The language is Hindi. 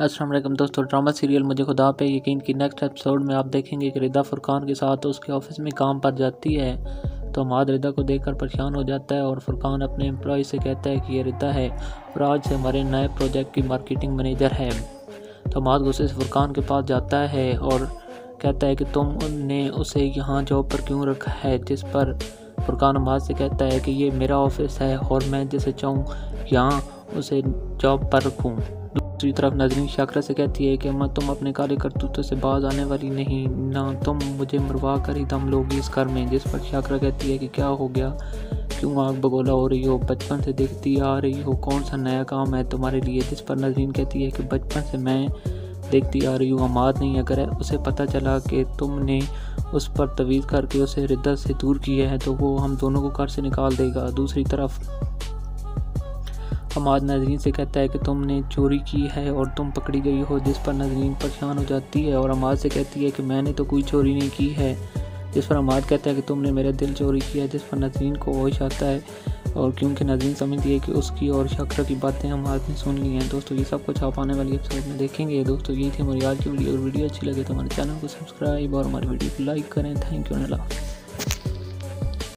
असलम दोस्तों, ड्रामा सीरियल मुझे खुदा पे यकीन की नेक्स्ट एपिसोड में आप देखेंगे कि रिदा फुरकान के साथ उसके ऑफ़िस में काम पर जाती है। तो माद रिदा को देखकर परेशान हो जाता है और फुरकान अपने एम्प्लॉय से कहता है कि ये रिदा है और आज से हमारे नए प्रोजेक्ट की मार्केटिंग मैनेजर है। तो माद गुस्से से फुरकान के पास जाता है और कहता है कि तुमने उसे यहाँ जॉब पर क्यों रखा है? जिस पर फुरकान माद से कहता है कि ये मेरा ऑफ़िस है और मैं जैसे चाहूँ, यहाँ उसे जॉब पर रखूँ। दूसरी तरफ़ नजरीन शाकरा से कहती है कि मैं तुम अपने काले करतूतों से बाज आने वाली नहीं, ना तुम मुझे मरवा कर ही दम लोगी इस घर में, जिस पर शाकरा कहती है कि क्या हो गया? क्यों आग बगोला हो रही हो? बचपन से देखती आ रही हो, कौन सा नया काम है तुम्हारे लिए? जिस पर नजरीन कहती है कि बचपन से मैं देखती आ रही हूँ अमाद नहीं अगर है, उसे पता चला कि तुमने उस पर तवीज़ करके उसे रिद्दत से दूर किया है तो वो हम दोनों को घर से निकाल देगा। दूसरी तरफ़ हमाद नजरीन से कहता है कि तुमने चोरी की है और तुम पकड़ी गई हो, जिस पर नजरीन परेशान हो जाती है और हमाद से कहती है कि मैंने तो कोई चोरी नहीं की है। जिस पर हमाद कहता है कि तुमने मेरा दिल चोरी किया जिस पर नजरीन को होश आता है और क्योंकि नजरीन समझती है कि उसकी और शक्र की बातें हमाद ने सुन ली हैं। दोस्तों, ये सब कुछ आप आने वाली एपिसोड में देखेंगे। दोस्तों, ये थी हमारी आज की वीडियो अगर वीडियो अच्छी लगे तो हमारे चैनल को सब्सक्राइब और हमारी वीडियो को लाइक करें। Thank you Allah